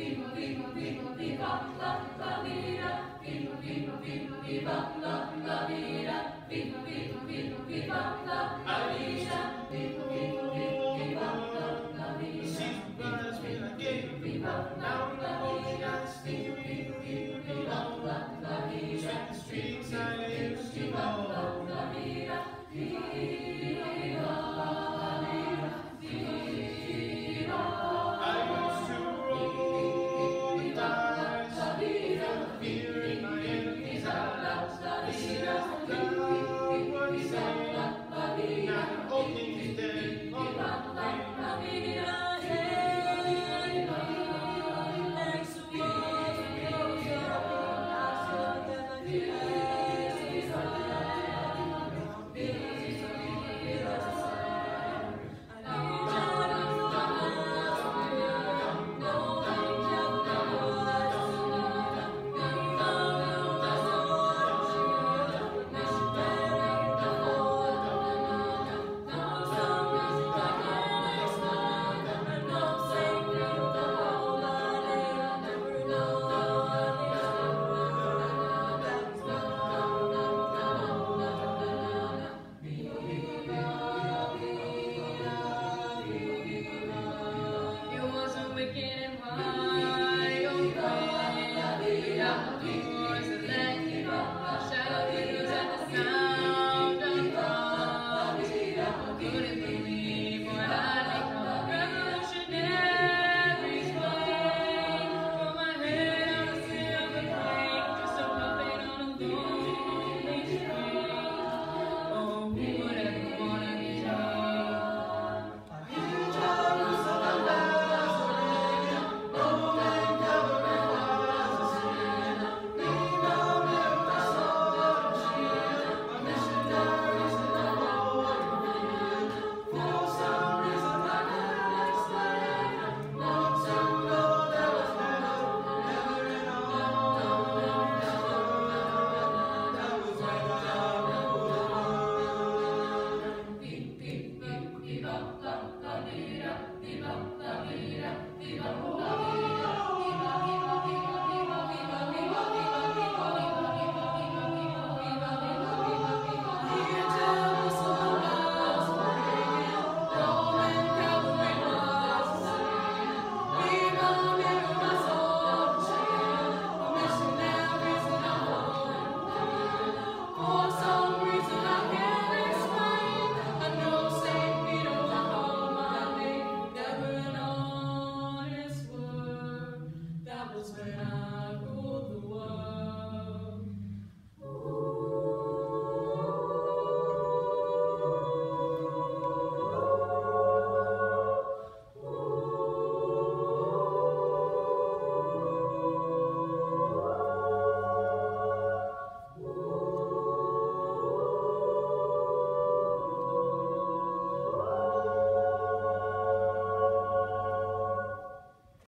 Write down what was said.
viva, viva, viva, viva la, la vida, viva, viva, viva, viva la, la vida, viva, viva, viva, viva la, la vida, viva, viva, viva, viva la, la vida. Viva, viva, viva, viva la, la vida, viva, viva, viva, viva la, la vida, viva, viva, viva, viva la, la vida, viva. all things dead.